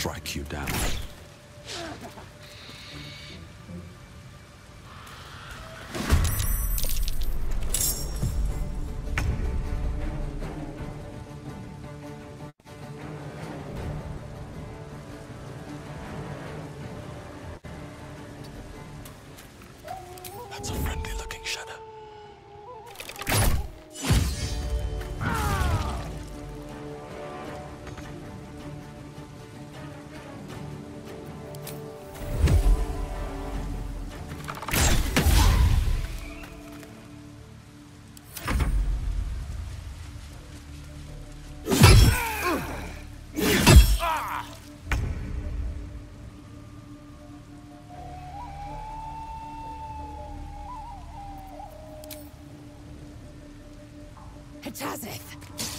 Strike you down. Hatazeth!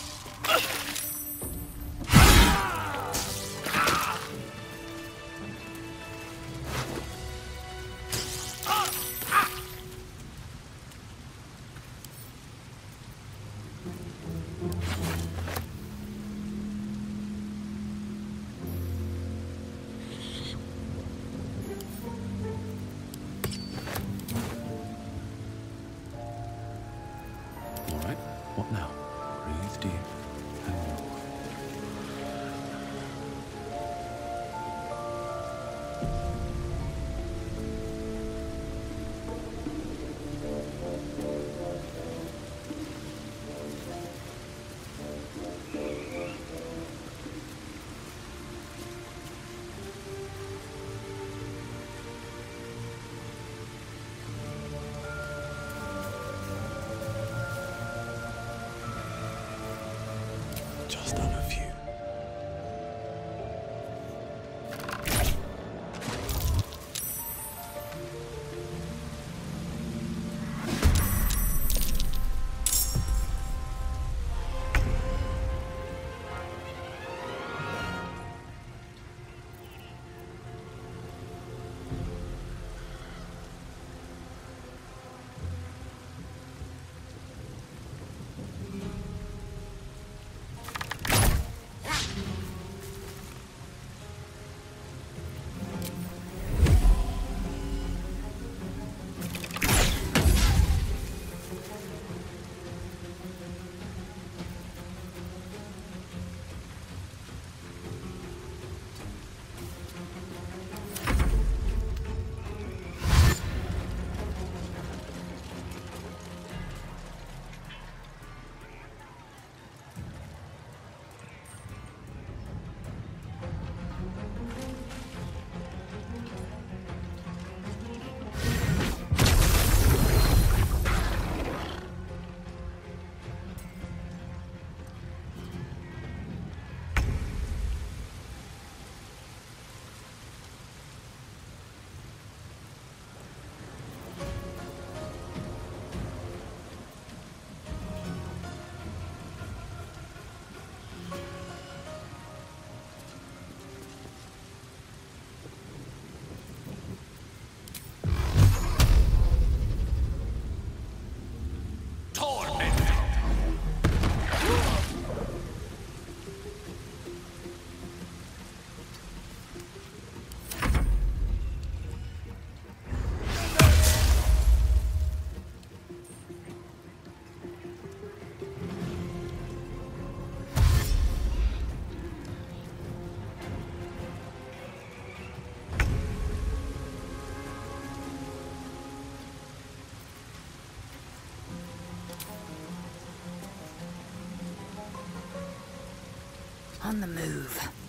On the move.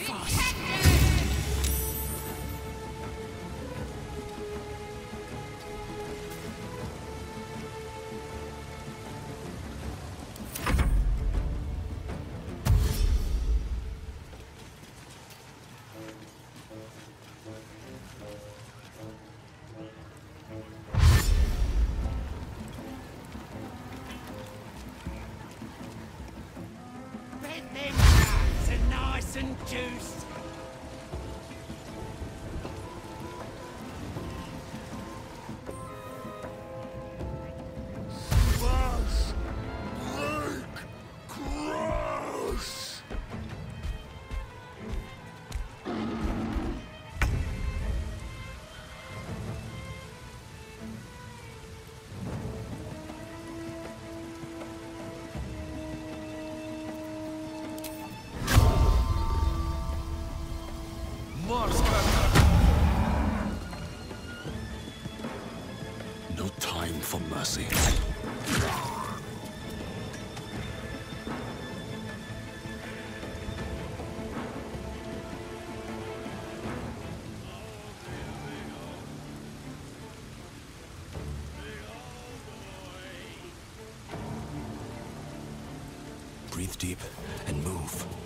Fast. Deep and move.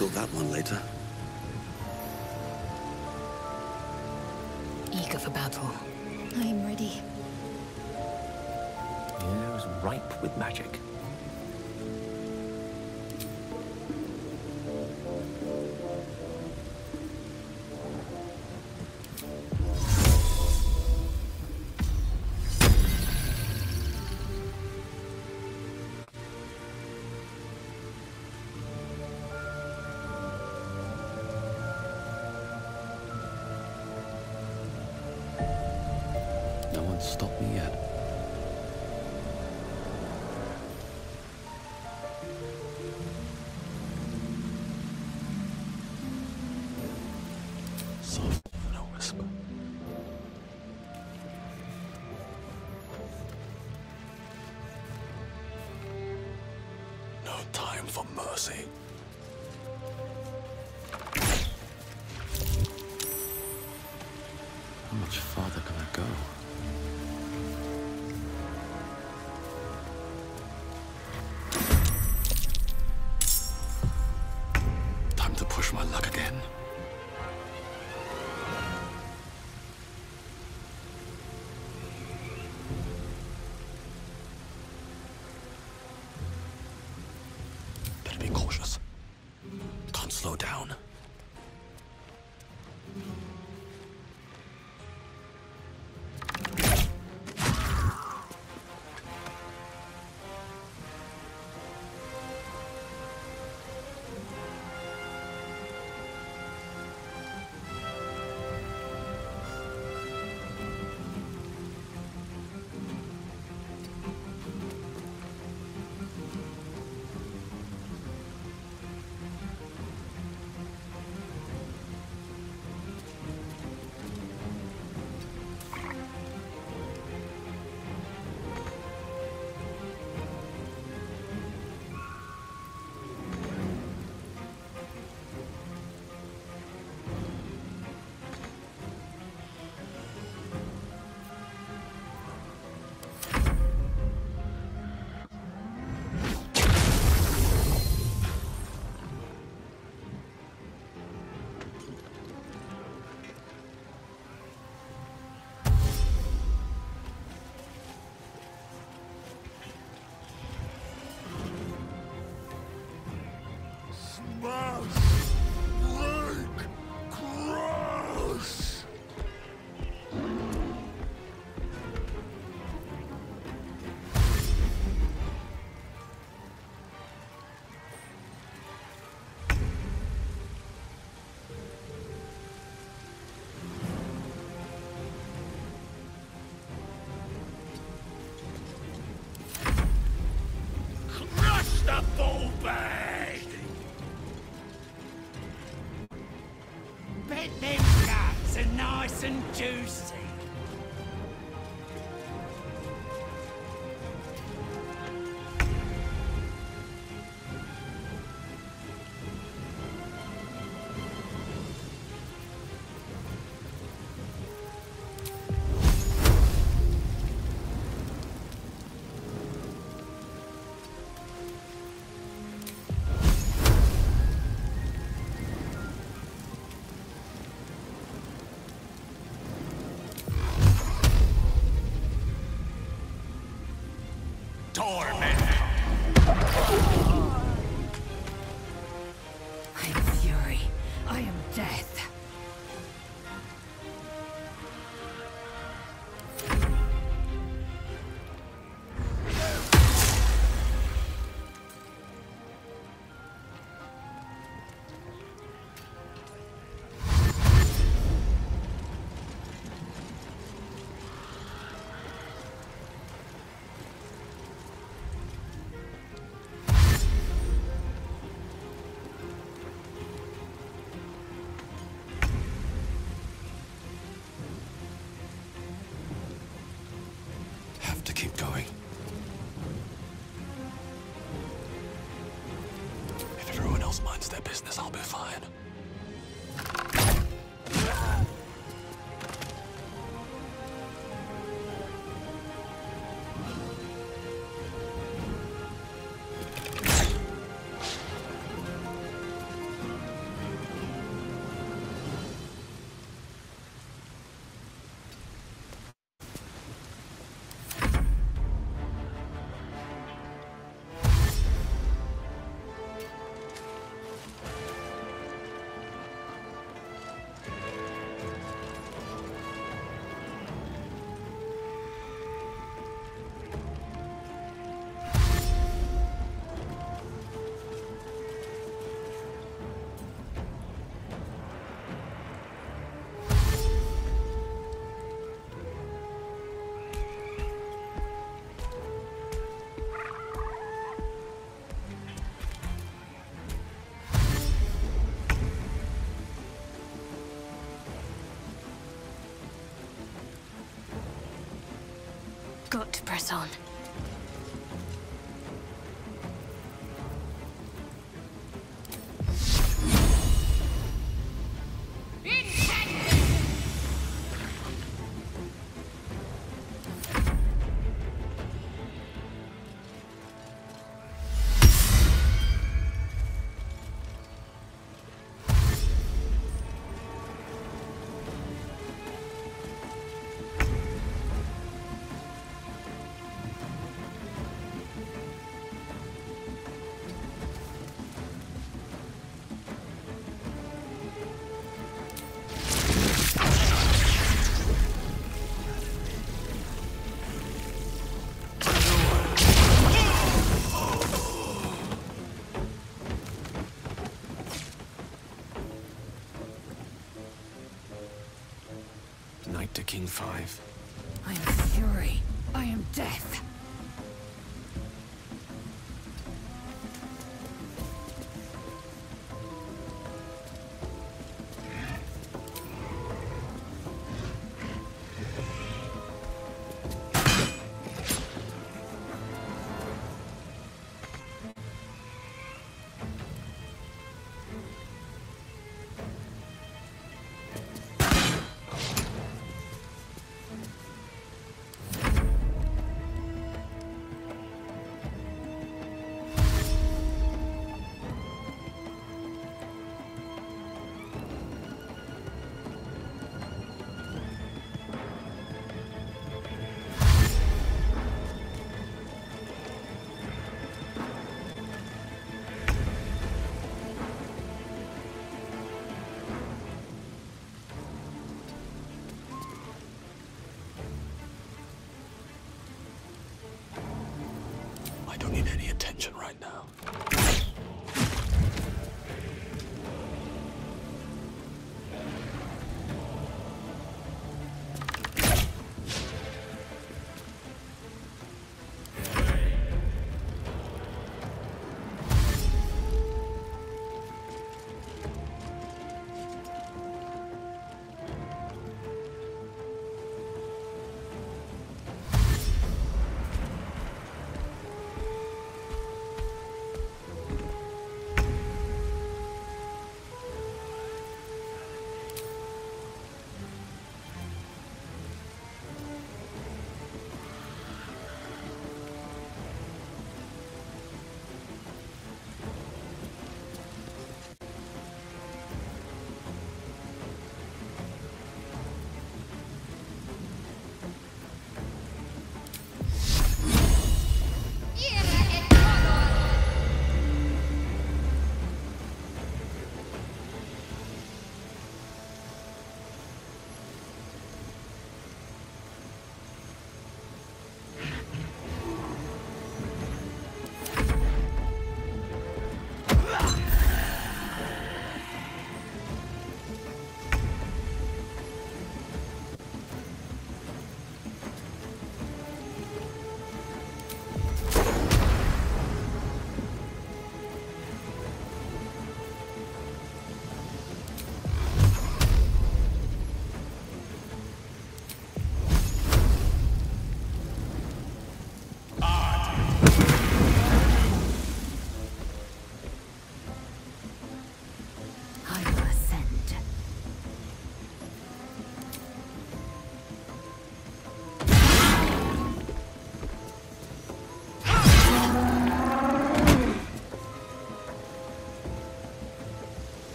Fill that one later. Eager for battle. I'm ready. Air is ripe with magic. Stopped me yet. Soft, no whisper. No time for mercy. Nice torment. zone. to King Five. I am fury. I am death.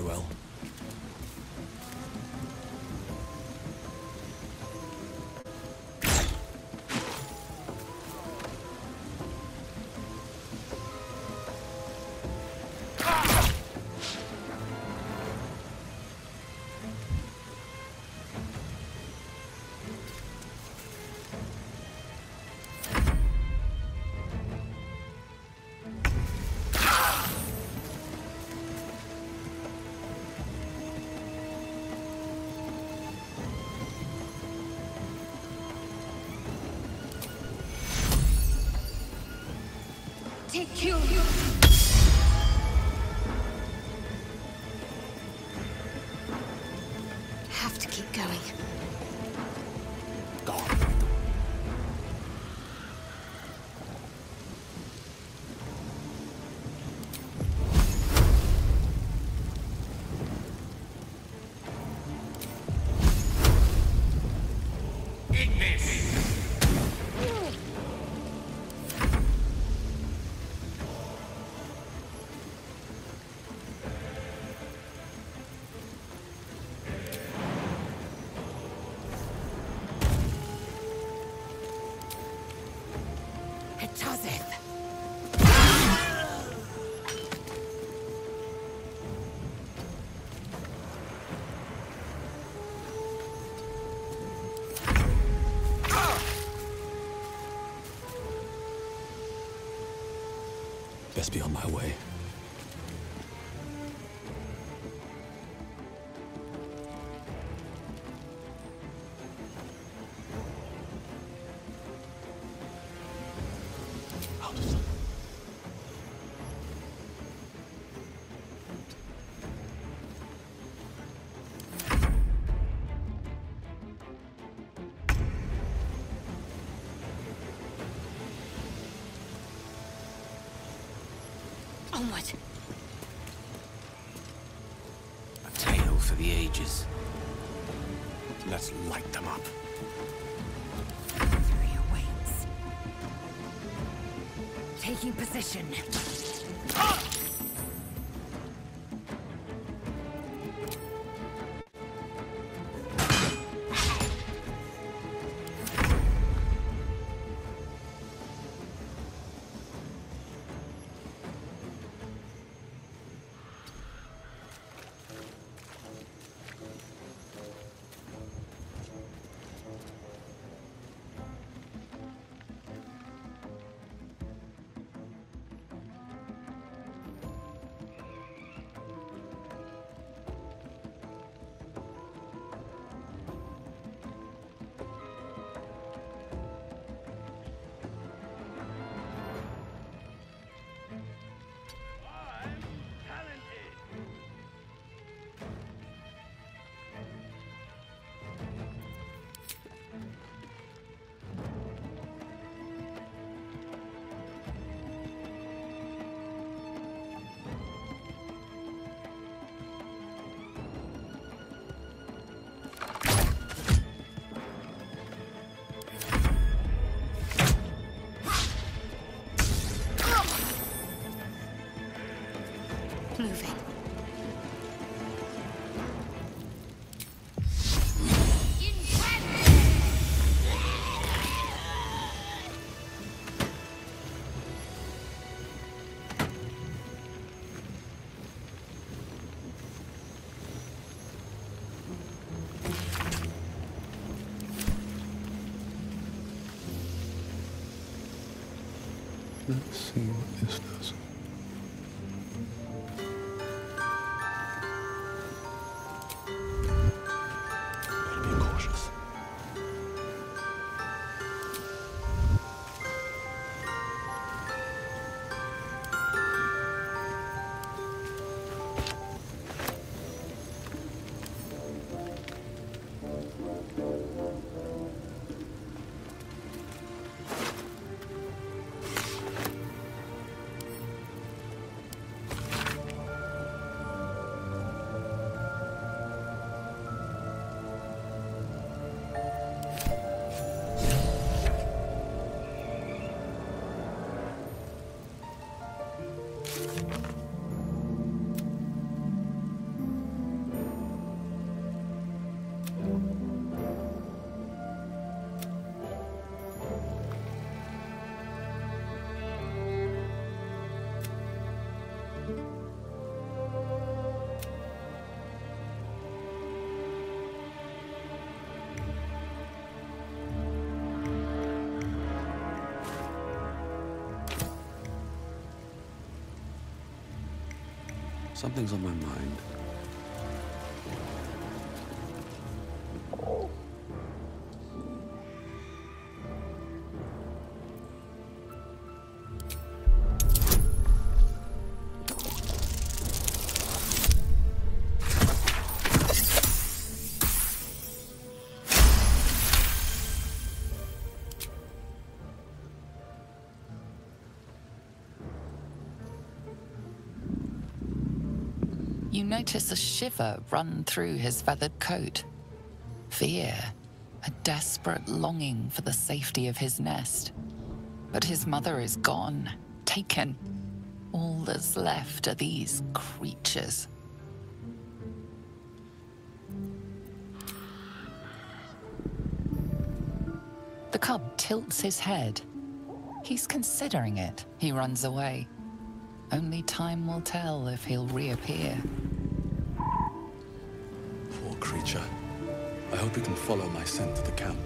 Very Be on my way. Let's light them up. Victory awaits. Taking position. See Something's on my mind. Notice a shiver run through his feathered coat. Fear, a desperate longing for the safety of his nest. But his mother is gone, taken. All that's left are these creatures. The cub tilts his head. He's considering it. He runs away. Only time will tell if he'll reappear. Creature. I hope you can follow my scent to the camp.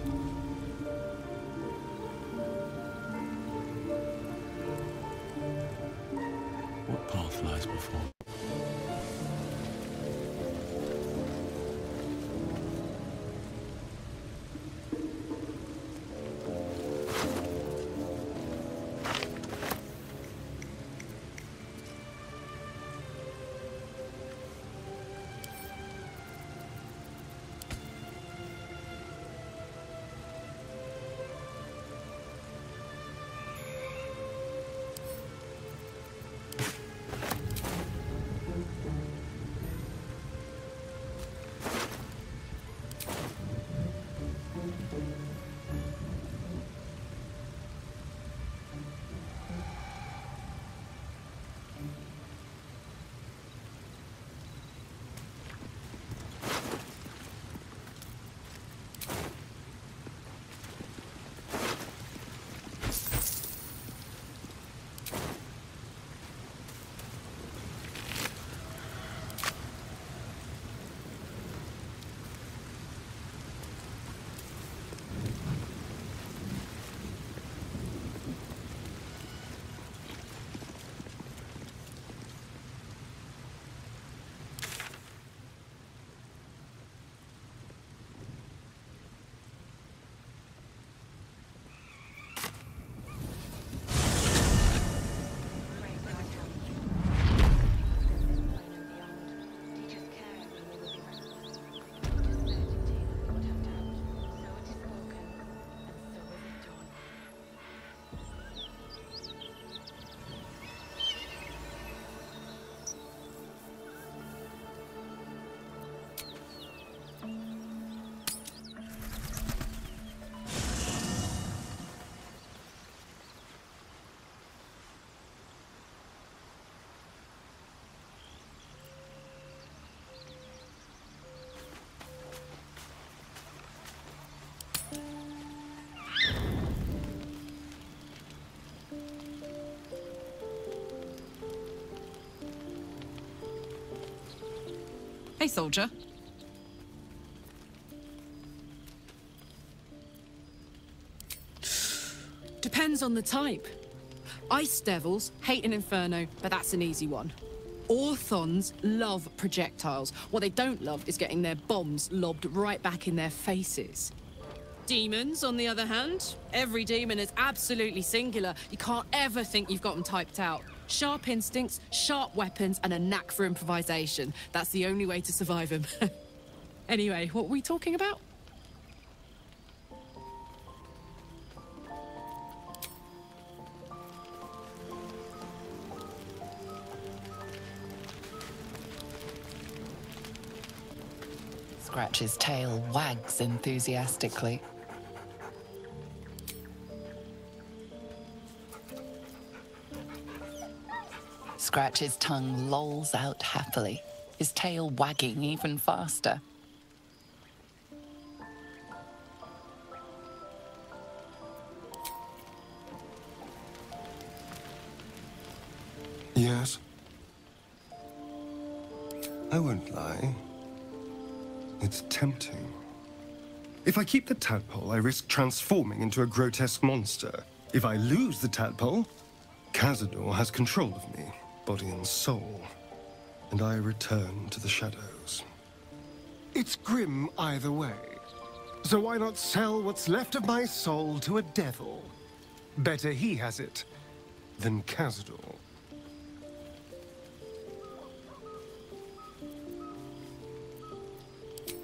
Hey, soldier. Depends on the type. Ice devils hate an inferno, but that's an easy one. Orthons love projectiles. What they don't love is getting their bombs lobbed right back in their faces. Demons, on the other hand, every demon is absolutely singular. You can't ever think you've got them typed out. Sharp instincts, sharp weapons, and a knack for improvisation. That's the only way to survive him. anyway, what were we talking about? Scratch's tail wags enthusiastically. Scratch's tongue lolls out happily, his tail wagging even faster. Yes. I won't lie. It's tempting. If I keep the tadpole, I risk transforming into a grotesque monster. If I lose the tadpole, Cazador has control of me, body and soul, and I return to the shadows. It's grim either way. So why not sell what's left of my soul to a devil? Better he has it than Cazador.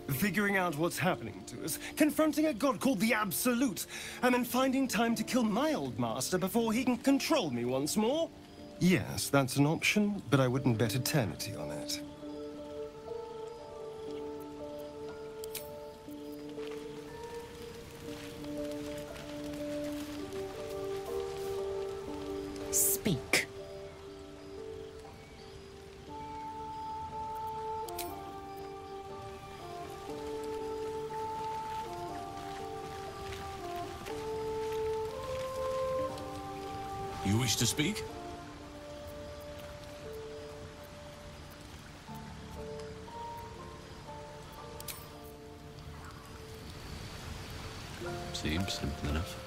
Figuring out what's happening to us, confronting a god called the Absolute, and then finding time to kill my old master before he can control me once more? Yes, that's an option, but I wouldn't bet eternity on it. Simple enough.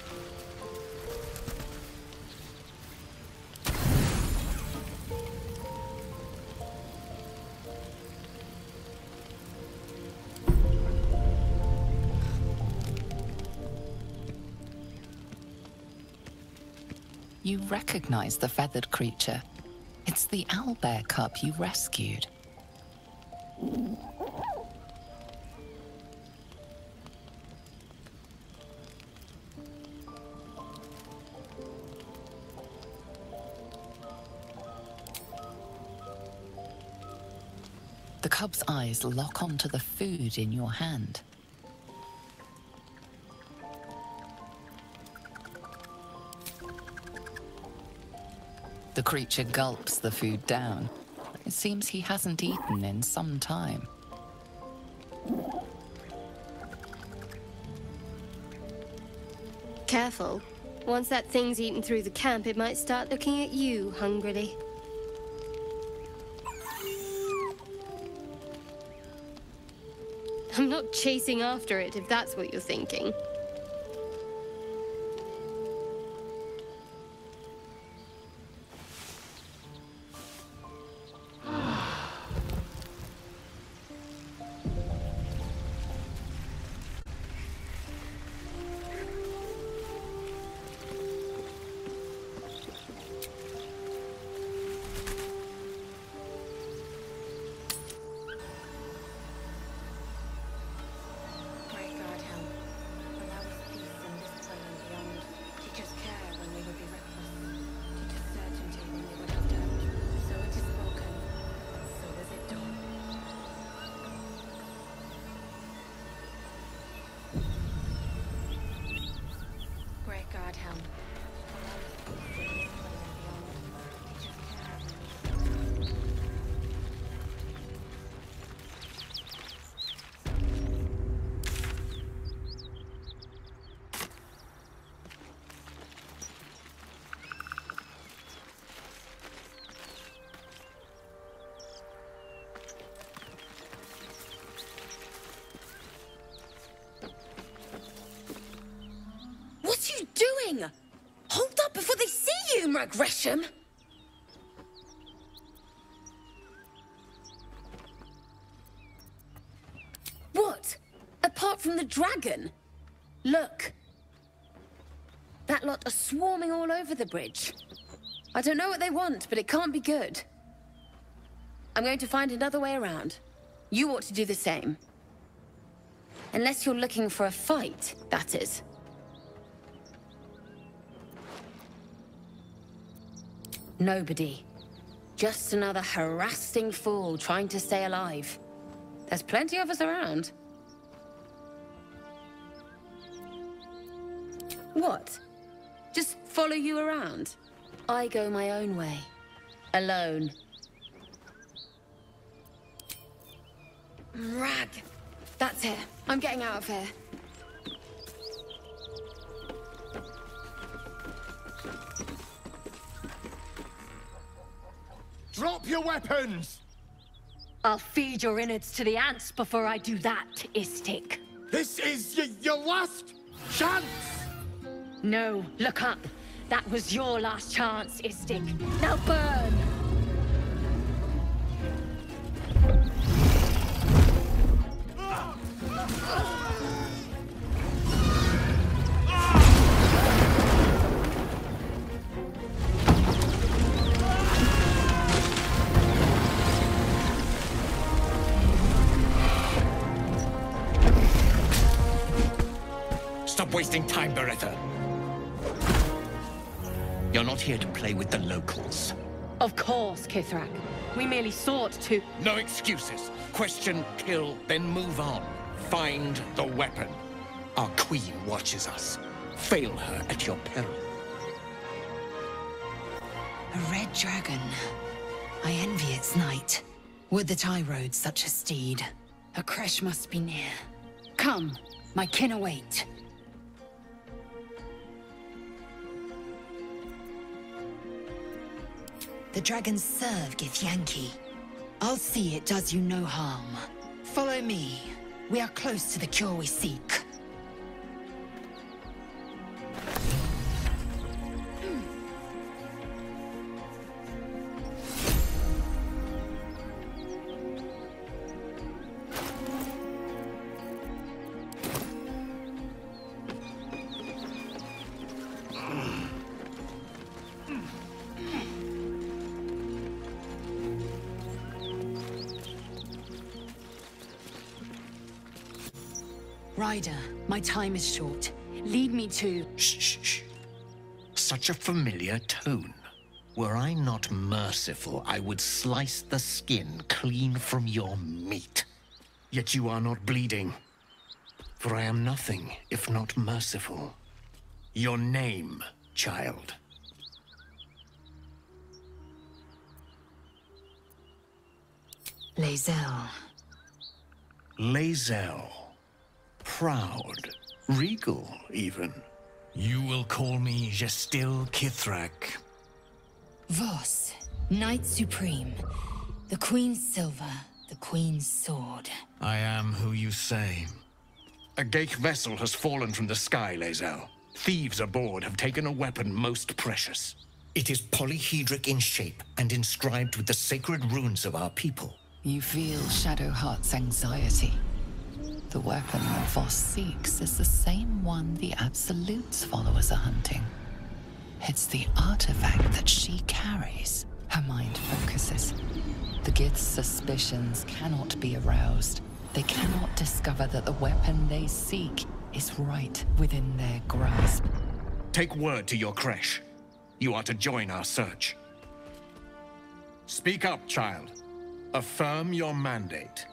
You recognize the feathered creature. It's the owlbear cub you rescued. Cub's eyes lock onto the food in your hand. The creature gulps the food down. It seems he hasn't eaten in some time. Careful. Once that thing's eaten through the camp, it might start looking at you hungrily. I'm not chasing after it, if that's what you're thinking. Kithra Gresham? What? Apart from the dragon? Look. That lot are swarming all over the bridge. I don't know what they want, but it can't be good. I'm going to find another way around. You ought to do the same. Unless you're looking for a fight, that is. Nobody. Just another harassing fool trying to stay alive. There's plenty of us around. What? Just follow you around? I go my own way. Alone. Rag. That's it. I'm getting out of here. Drop your weapons! I'll feed your innards to the ants before I do that, Istik. This is your last chance! No, look up. That was your last chance, Istik. Now burn! Beretha. You're not here to play with the locals. Of course, Kithrak. We merely sought to... No excuses. Question, kill, then move on. Find the weapon. Our queen watches us. Fail her at your peril. A red dragon. I envy its knight. Would that I rode such a steed. A creche must be near. Come, my kin await. The dragons serve Githyanki. I'll see it does you no harm. Follow me. We are close to the cure we seek. Ryder, my time is short. Lead me to... Shh, shh, shh. Such a familiar tone. Were I not merciful, I would slice the skin clean from your meat. Yet you are not bleeding. For I am nothing if not merciful. Your name, child. Lae'zel. Lae'zel. Proud. Regal, even. You will call me Gestil Kithrak. Voss, Knight Supreme. The Queen's silver, the Queen's sword. I am who you say. A ghaik vessel has fallen from the sky, Lae'zel. Thieves aboard have taken a weapon most precious. It is polyhedric in shape and inscribed with the sacred runes of our people. You feel Shadowheart's anxiety. The weapon that Voss seeks is the same one the Absolute's followers are hunting. It's the artifact that she carries. Her mind focuses. The Gith's suspicions cannot be aroused. They cannot discover that the weapon they seek is right within their grasp. Take word to your creche. You are to join our search. Speak up, child. Affirm your mandate.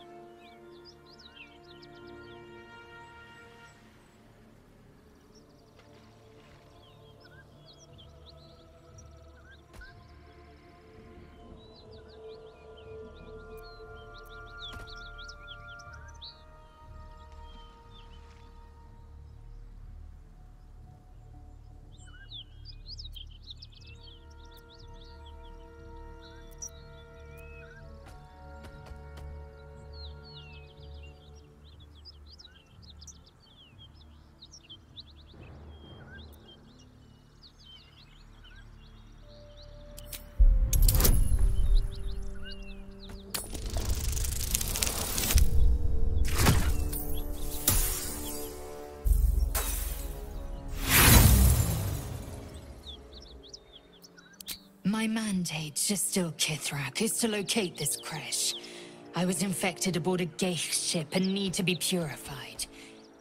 Mandate to still Kithrak is to locate this creche. I was infected aboard a ghaik ship and need to be purified.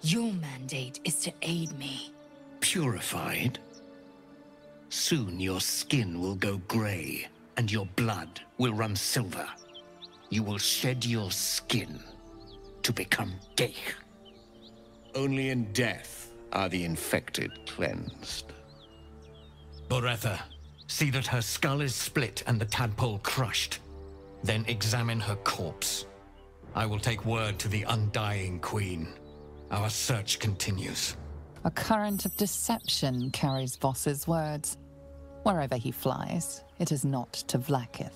Your mandate is to aid me. Purified? Soon your skin will go grey, and your blood will run silver. You will shed your skin to become ghaik. Only in death are the infected cleansed. Boretha, see that her skull is split and the tadpole crushed. Then examine her corpse. I will take word to the Undying Queen. Our search continues. A current of deception carries Voss's words. Wherever he flies, it is not to Vlaakith.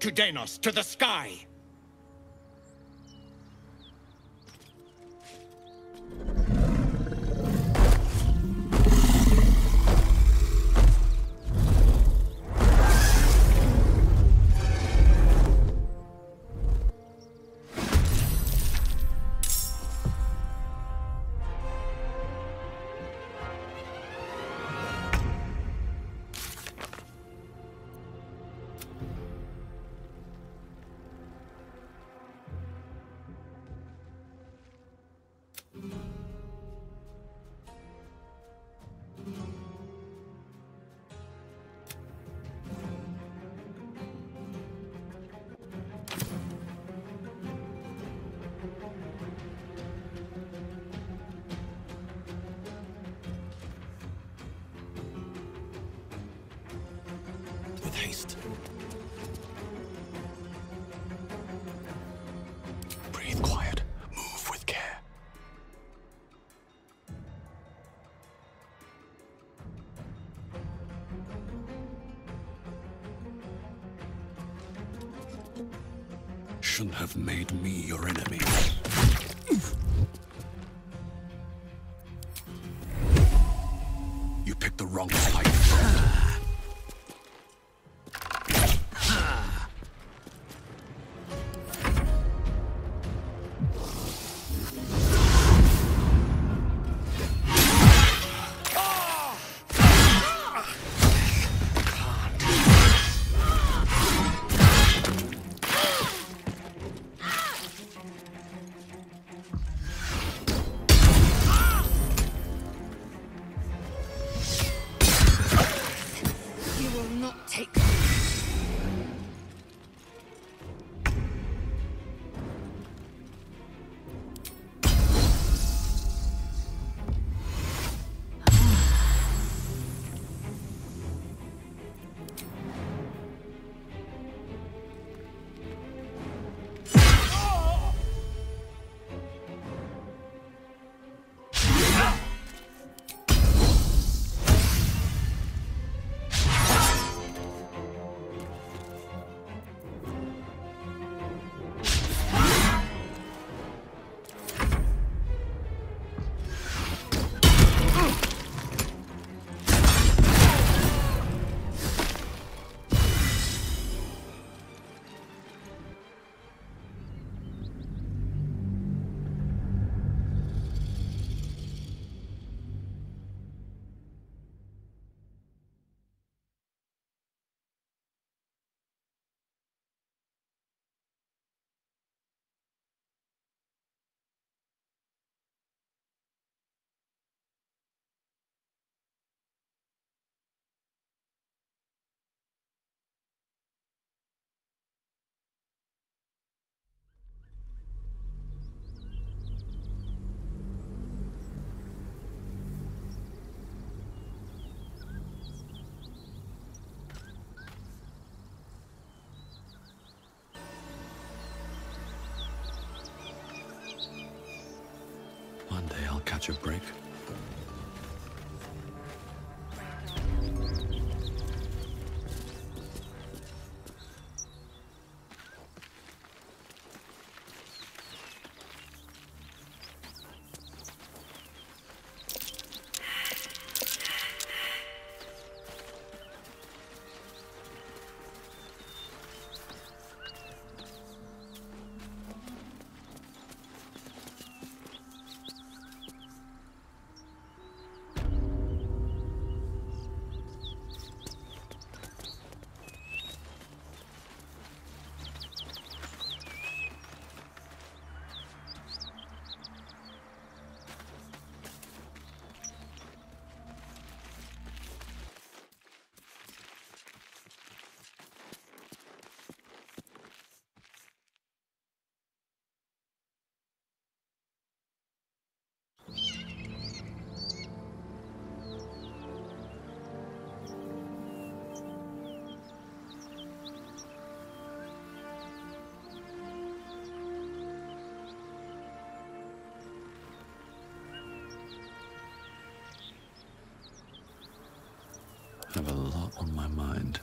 To Danos, to the sky! I'll a lot on my mind.